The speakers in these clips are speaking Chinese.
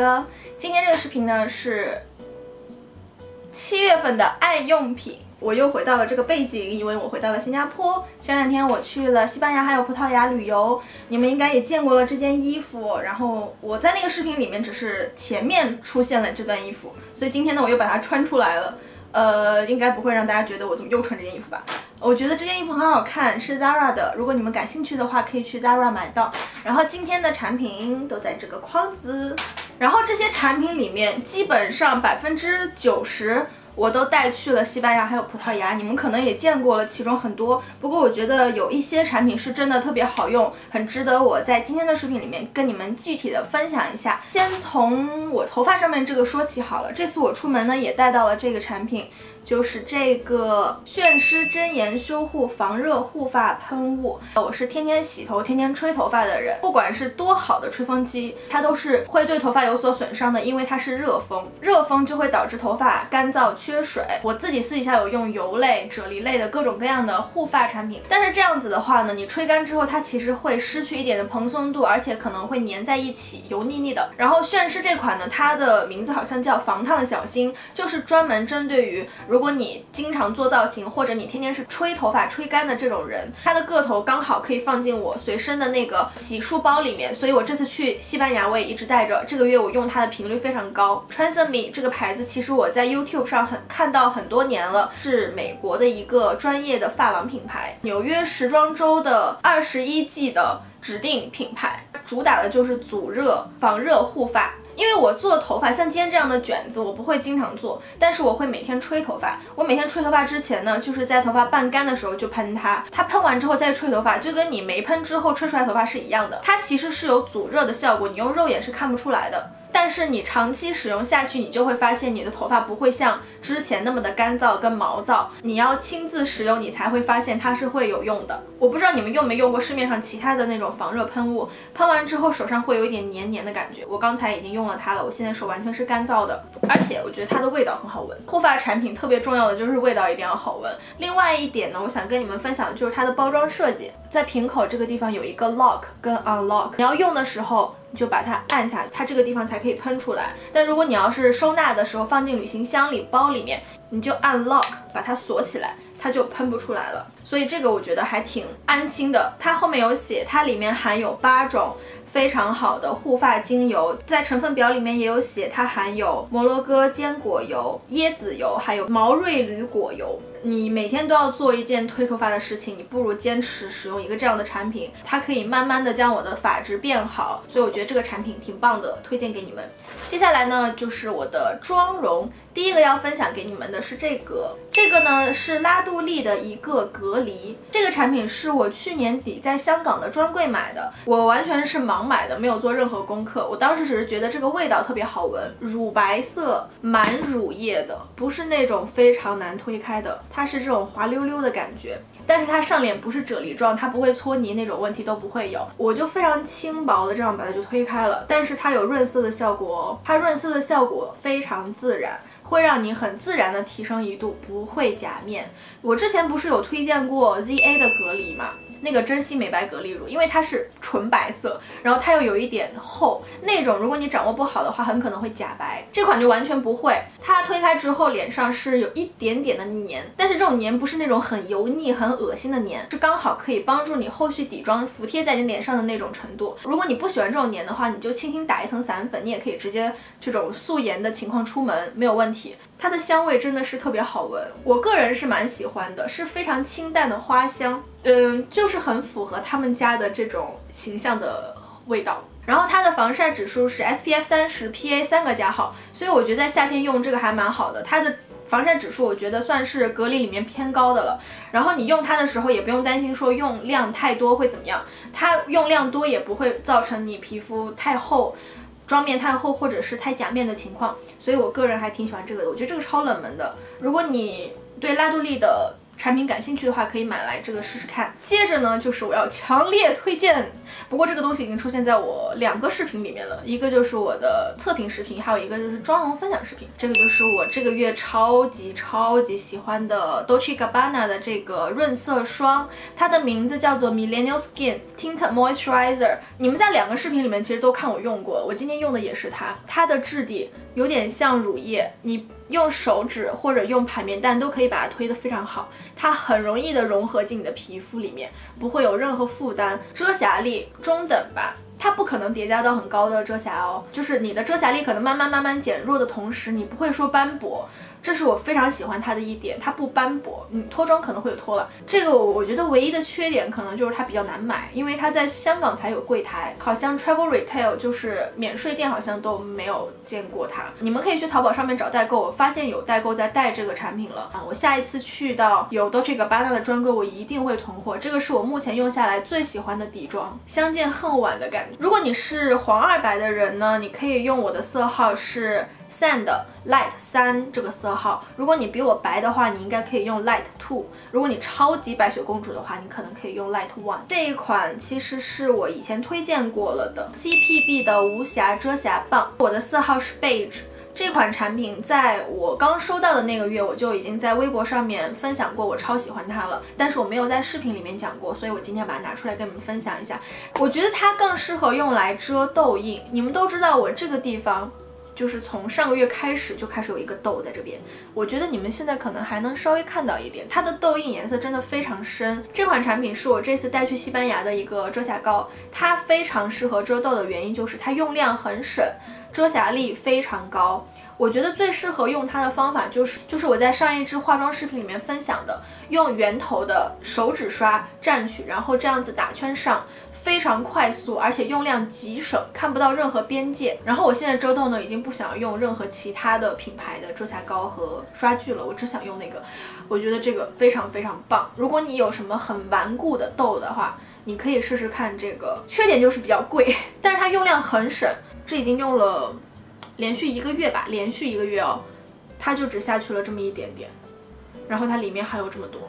是一个。今天这个视频呢是七月份的爱用品，我又回到了这个背景，因为我回到了新加坡。前两天我去了西班牙还有葡萄牙旅游，你们应该也见过了这件衣服。然后我在那个视频里面只是前面出现了这段衣服，所以今天呢我又把它穿出来了。呃，应该不会让大家觉得我怎么又穿这件衣服吧？我觉得这件衣服很好看，是 Zara 的。如果你们感兴趣的话，可以去 Zara 买到。然后今天的产品都在这个框子。然后这些产品里面，基本上百分之九十。我都带去了西班牙，还有葡萄牙，你们可能也见过了其中很多。不过我觉得有一些产品是真的特别好用，很值得我在今天的视频里面跟你们具体的分享一下。先从我头发上面这个说起好了。这次我出门呢也带到了这个产品，就是这个眩湿真颜修护防热护发喷雾。我是天天洗头、天天吹头发的人，不管是多好的吹风机，它都是会对头发有所损伤的，因为它是热风，热风就会导致头发干燥。缺水，我自己私底下有用油类、啫喱类的各种各样的护发产品，但是这样子的话呢，你吹干之后，它其实会失去一点的蓬松度，而且可能会粘在一起，油腻腻的。然后炫诗这款呢，它的名字好像叫防烫小新，就是专门针对于如果你经常做造型，或者你天天是吹头发吹干的这种人，它的个头刚好可以放进我随身的那个洗漱包里面，所以我这次去西班牙我也一直带着，这个月我用它的频率非常高。Transme 这个牌子，其实我在 YouTube 上很。看到很多年了，是美国的一个专业的发廊品牌，纽约时装周的二十一季的指定品牌，主打的就是阻热、防热护发。因为我做头发，像今天这样的卷子，我不会经常做，但是我会每天吹头发。我每天吹头发之前呢，就是在头发半干的时候就喷它，它喷完之后再吹头发，就跟你没喷之后吹出来头发是一样的。它其实是有阻热的效果，你用肉眼是看不出来的。但是你长期使用下去，你就会发现你的头发不会像之前那么的干燥跟毛躁。你要亲自使用，你才会发现它是会有用的。我不知道你们用没用过市面上其他的那种防热喷雾，喷完之后手上会有一点黏黏的感觉。我刚才已经用了它了，我现在手完全是干燥的，而且我觉得它的味道很好闻。护发产品特别重要的就是味道一定要好闻。另外一点呢，我想跟你们分享的就是它的包装设计，在瓶口这个地方有一个 lock 跟 unlock，你要用的时候。你就把它按下，它这个地方才可以喷出来。但如果你要是收纳的时候放进旅行箱里、包里面，你就按 lock 把它锁起来，它就喷不出来了。所以这个我觉得还挺安心的。它后面有写，它里面含有八种。非常好的护发精油，在成分表里面也有写，它含有摩洛哥坚果油、椰子油，还有毛瑞铝果油。你每天都要做一件推头发的事情，你不如坚持使用一个这样的产品，它可以慢慢的将我的发质变好。所以我觉得这个产品挺棒的，推荐给你们。接下来呢，就是我的妆容。第一个要分享给你们的是这个，这个呢是拉杜丽的一个隔离，这个产品是我去年底在香港的专柜买的，我完全是盲买的，没有做任何功课，我当时只是觉得这个味道特别好闻，乳白色，满乳液的，不是那种非常难推开的，它是这种滑溜溜的感觉，但是它上脸不是啫喱状，它不会搓泥那种问题都不会有，我就非常轻薄的这样把它就推开了，但是它有润色的效果哦，它润色的效果非常自然。会让你很自然的提升一度，不会假面。我之前不是有推荐过 ZA 的隔离吗？那个珍稀美白隔离乳，因为它是纯白色，然后它又有一点厚，那种如果你掌握不好的话，很可能会假白。这款就完全不会，它推开之后脸上是有一点点的黏，但是这种黏不是那种很油腻、很恶心的黏，是刚好可以帮助你后续底妆服贴在你脸上的那种程度。如果你不喜欢这种黏的话，你就轻轻打一层散粉，你也可以直接这种素颜的情况出门没有问题。它的香味真的是特别好闻，我个人是蛮喜欢的，是非常清淡的花香，嗯，就是很符合他们家的这种形象的味道。然后它的防晒指数是 SPF 三十 PA 三个加号，所以我觉得在夏天用这个还蛮好的。它的防晒指数我觉得算是隔离里面偏高的了。然后你用它的时候也不用担心说用量太多会怎么样，它用量多也不会造成你皮肤太厚。妆面太厚或者是太假面的情况，所以我个人还挺喜欢这个的。我觉得这个超冷门的。如果你对拉杜丽的产品感兴趣的话，可以买来这个试试看。接着呢，就是我要强烈推荐，不过这个东西已经出现在我两个视频里面了，一个就是我的测评视频，还有一个就是妆容分享视频。这个就是我这个月超级超级喜欢的 Dolce Gabbana 的这个润色霜，它的名字叫做 Millennial Skin Tint Moisturizer。你们在两个视频里面其实都看我用过，我今天用的也是它。它的质地有点像乳液，你。用手指或者用海绵蛋都可以把它推得非常好，它很容易的融合进你的皮肤里面，不会有任何负担，遮瑕力中等吧，它不可能叠加到很高的遮瑕哦，就是你的遮瑕力可能慢慢慢慢减弱的同时，你不会说斑驳。这是我非常喜欢它的一点，它不斑驳，你脱妆可能会有脱了。这个我觉得唯一的缺点可能就是它比较难买，因为它在香港才有柜台，好像 Travel Retail 就是免税店好像都没有见过它。你们可以去淘宝上面找代购，我发现有代购在带这个产品了啊！我下一次去到有 Dolce Gabbana 的专柜，我一定会囤货。这个是我目前用下来最喜欢的底妆，相见恨晚的感觉。如果你是黄二白的人呢，你可以用我的色号是。Sand Light 三这个色号，如果你比我白的话，你应该可以用 Light Two。如果你超级白雪公主的话，你可能可以用 Light One。这一款其实是我以前推荐过了的 CPB 的无瑕遮瑕棒，我的色号是 Beige。这款产品在我刚收到的那个月，我就已经在微博上面分享过，我超喜欢它了。但是我没有在视频里面讲过，所以我今天把它拿出来跟你们分享一下。我觉得它更适合用来遮痘印。你们都知道我这个地方。就是从上个月开始就开始有一个痘在这边，我觉得你们现在可能还能稍微看到一点，它的痘印颜色真的非常深。这款产品是我这次带去西班牙的一个遮瑕膏，它非常适合遮痘的原因就是它用量很省，遮瑕力非常高。我觉得最适合用它的方法就是就是我在上一支化妆视频里面分享的，用圆头的手指刷蘸取，然后这样子打圈上。非常快速，而且用量极省，看不到任何边界。然后我现在遮痘呢，已经不想用任何其他的品牌的遮瑕膏和刷具了，我只想用那个。我觉得这个非常非常棒。如果你有什么很顽固的痘的话，你可以试试看这个。缺点就是比较贵，但是它用量很省。这已经用了连续一个月吧，连续一个月哦，它就只下去了这么一点点，然后它里面还有这么多，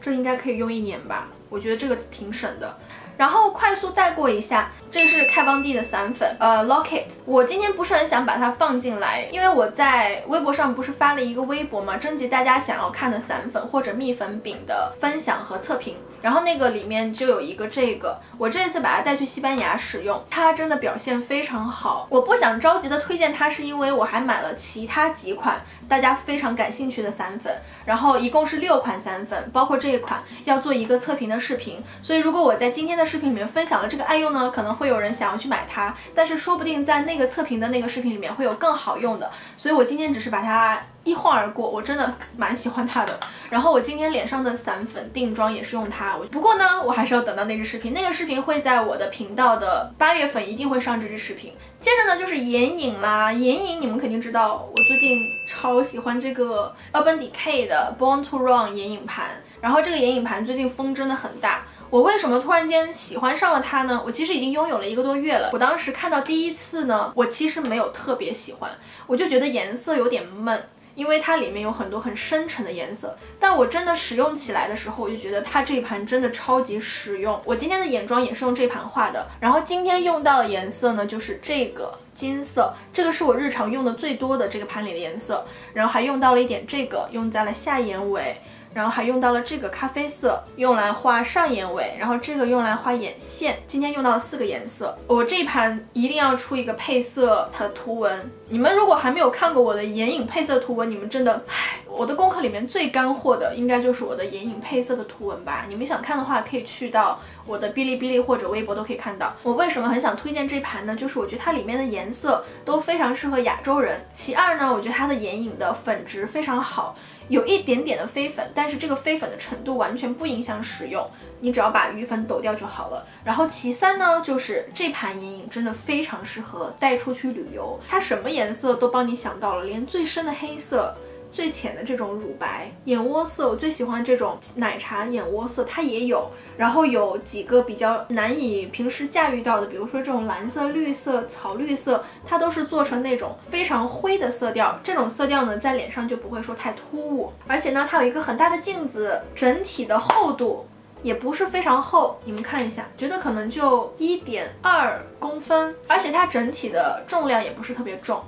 这应该可以用一年吧？我觉得这个挺省的。然后快速带过一下，这是开邦地的散粉，呃，Locket。我今天不是很想把它放进来，因为我在微博上不是发了一个微博嘛，征集大家想要看的散粉或者蜜粉饼的分享和测评。然后那个里面就有一个这个，我这次把它带去西班牙使用，它真的表现非常好。我不想着急的推荐它，是因为我还买了其他几款大家非常感兴趣的散粉，然后一共是六款散粉，包括这一款要做一个测评的视频。所以如果我在今天的视频里面分享了这个爱用呢，可能会有人想要去买它，但是说不定在那个测评的那个视频里面会有更好用的。所以我今天只是把它。一晃而过，我真的蛮喜欢它的。然后我今天脸上的散粉定妆也是用它。不过呢，我还是要等到那支视频，那个视频会在我的频道的八月份一定会上这支视频。接着呢就是眼影啦，眼影你们肯定知道，我最近超喜欢这个 Urban Decay 的 Born to Run 眼影盘。然后这个眼影盘最近风真的很大。我为什么突然间喜欢上了它呢？我其实已经拥有了一个多月了。我当时看到第一次呢，我其实没有特别喜欢，我就觉得颜色有点闷。因为它里面有很多很深沉的颜色，但我真的使用起来的时候，我就觉得它这盘真的超级实用。我今天的眼妆也是用这盘画的，然后今天用到的颜色呢就是这个金色，这个是我日常用的最多的这个盘里的颜色，然后还用到了一点这个，用在了下眼尾。然后还用到了这个咖啡色，用来画上眼尾，然后这个用来画眼线。今天用到了四个颜色，我这一盘一定要出一个配色的图文。你们如果还没有看过我的眼影配色图文，你们真的，唉，我的功课里面最干货的应该就是我的眼影配色的图文吧？你们想看的话，可以去到我的哔哩哔哩或者微博都可以看到。我为什么很想推荐这盘呢？就是我觉得它里面的颜色都非常适合亚洲人。其二呢，我觉得它的眼影的粉质非常好。有一点点的飞粉，但是这个飞粉的程度完全不影响使用，你只要把余粉抖掉就好了。然后其三呢，就是这盘眼影真的非常适合带出去旅游，它什么颜色都帮你想到了，连最深的黑色、最浅的这种乳白，眼窝色我最喜欢这种奶茶眼窝色，它也有。然后有几个比较难以平时驾驭到的，比如说这种蓝色、绿色、草绿色，它都是做成那种非常灰的色调。这种色调呢，在脸上就不会说太突兀。而且呢，它有一个很大的镜子，整体的厚度也不是非常厚。你们看一下，觉得可能就一点二公分，而且它整体的重量也不是特别重。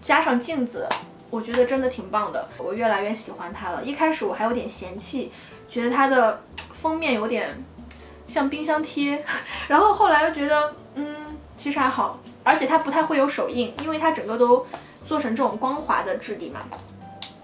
加上镜子，我觉得真的挺棒的，我越来越喜欢它了。一开始我还有点嫌弃，觉得它的封面有点像冰箱贴，然后后来又觉得，嗯，其实还好，而且它不太会有手印，因为它整个都做成这种光滑的质地嘛，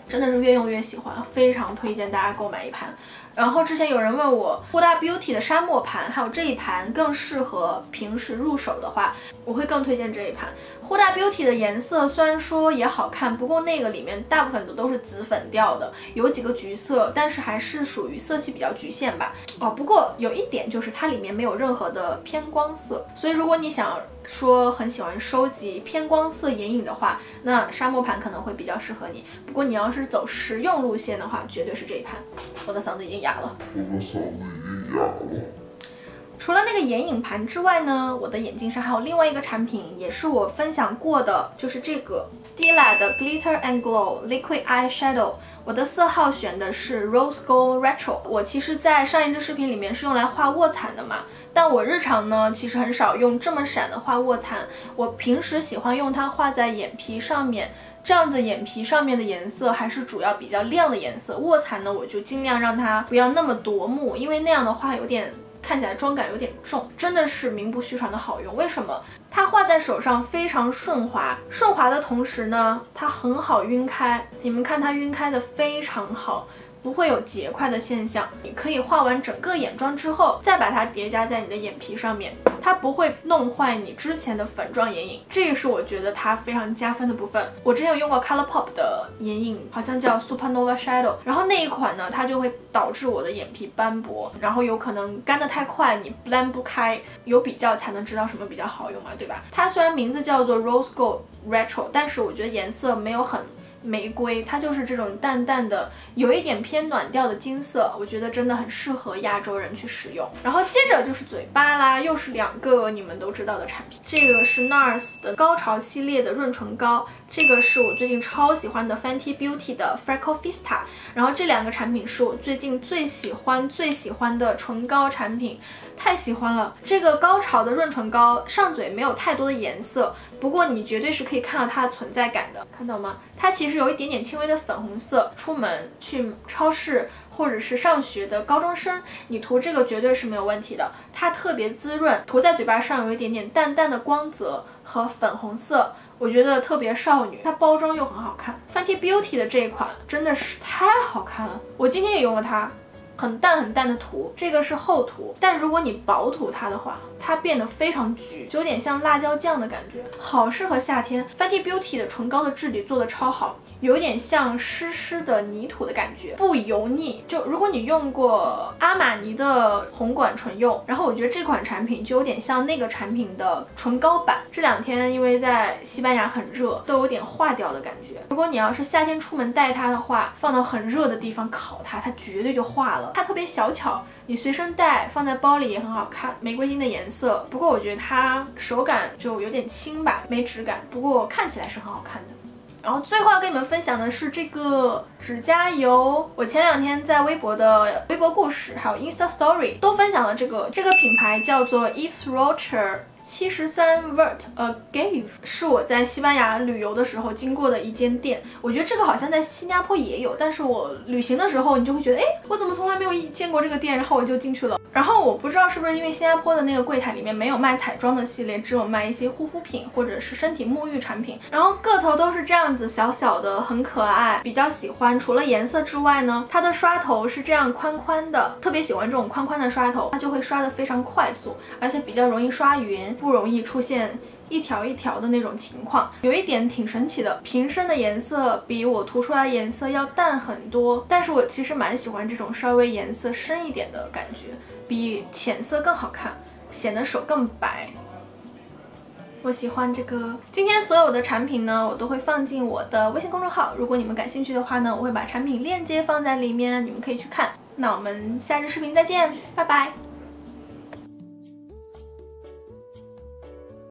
真的是越用越喜欢，非常推荐大家购买一盘。然后之前有人问我，Huda Beauty 的沙漠盘，还有这一盘更适合平时入手的话，我会更推荐这一盘。Huda Beauty 的颜色虽然说也好看，不过那个里面大部分的都是紫粉调的，有几个橘色，但是还是属于色系比较局限吧。哦，不过有一点就是它里面没有任何的偏光色，所以如果你想说很喜欢收集偏光色眼影的话，那沙漠盘可能会比较适合你。不过你要是走实用路线的话，绝对是这一盘。我的嗓子已经哑了。我的嗓子已经哑了。除了那个眼影盘之外呢，我的眼镜上还有另外一个产品，也是我分享过的，就是这个 Stila 的 Glitter and Glow Liquid Eye Shadow。我的色号选的是 Rose Gold Retro。我其实，在上一支视频里面是用来画卧蚕的嘛，但我日常呢，其实很少用这么闪的画卧蚕。我平时喜欢用它画在眼皮上面，这样子眼皮上面的颜色还是主要比较亮的颜色。卧蚕呢，我就尽量让它不要那么夺目，因为那样的话有点。看起来妆感有点重，真的是名不虚传的好用。为什么？它画在手上非常顺滑，顺滑的同时呢，它很好晕开。你们看它晕开的非常好。不会有结块的现象，你可以画完整个眼妆之后，再把它叠加在你的眼皮上面，它不会弄坏你之前的粉状眼影，这个是我觉得它非常加分的部分。我之前有用过 ColourPop 的眼影，好像叫 Supernova Shadow，然后那一款呢，它就会导致我的眼皮斑驳，然后有可能干得太快，你 blend 不开，有比较才能知道什么比较好用嘛，对吧？它虽然名字叫做 Rose Gold Retro，但是我觉得颜色没有很。玫瑰，它就是这种淡淡的，有一点偏暖调的金色，我觉得真的很适合亚洲人去使用。然后接着就是嘴巴啦，又是两个你们都知道的产品，这个是 NARS 的高潮系列的润唇膏，这个是我最近超喜欢的 Fenty Beauty 的 Freckle Vista。然后这两个产品是我最近最喜欢最喜欢的唇膏产品。太喜欢了，这个高潮的润唇膏上嘴没有太多的颜色，不过你绝对是可以看到它的存在感的，看到吗？它其实有一点点轻微的粉红色，出门去超市或者是上学的高中生，你涂这个绝对是没有问题的。它特别滋润，涂在嘴巴上有一点点淡淡的光泽和粉红色，我觉得特别少女。它包装又很好看，Fenty Beauty 的这一款真的是太好看了，我今天也用了它。很淡很淡的涂，这个是厚涂，但如果你薄涂它的话，它变得非常橘，就有点像辣椒酱的感觉，好适合夏天。Fenty Beauty 的唇膏的质地做的超好。有点像湿湿的泥土的感觉，不油腻。就如果你用过阿玛尼的红管唇釉，然后我觉得这款产品就有点像那个产品的唇膏版。这两天因为在西班牙很热，都有点化掉的感觉。如果你要是夏天出门带它的话，放到很热的地方烤它，它绝对就化了。它特别小巧，你随身带，放在包里也很好看。玫瑰金的颜色，不过我觉得它手感就有点轻吧，没质感。不过看起来是很好看的。然后最后要跟你们分享的是这个指甲油，我前两天在微博的微博故事，还有 Insta Story 都分享了这个，这个品牌叫做 Yves Rocher。七十三 vert a gave 是我在西班牙旅游的时候经过的一间店，我觉得这个好像在新加坡也有，但是我旅行的时候你就会觉得，哎，我怎么从来没有见过这个店，然后我就进去了。然后我不知道是不是因为新加坡的那个柜台里面没有卖彩妆的系列，只有卖一些护肤品或者是身体沐浴产品，然后个头都是这样子小小的，很可爱，比较喜欢。除了颜色之外呢，它的刷头是这样宽宽的，特别喜欢这种宽宽的刷头，它就会刷的非常快速，而且比较容易刷匀。不容易出现一条一条的那种情况，有一点挺神奇的，瓶身的颜色比我涂出来颜色要淡很多，但是我其实蛮喜欢这种稍微颜色深一点的感觉，比浅色更好看，显得手更白。我喜欢这个。今天所有的产品呢，我都会放进我的微信公众号，如果你们感兴趣的话呢，我会把产品链接放在里面，你们可以去看。那我们下支视频再见，拜拜。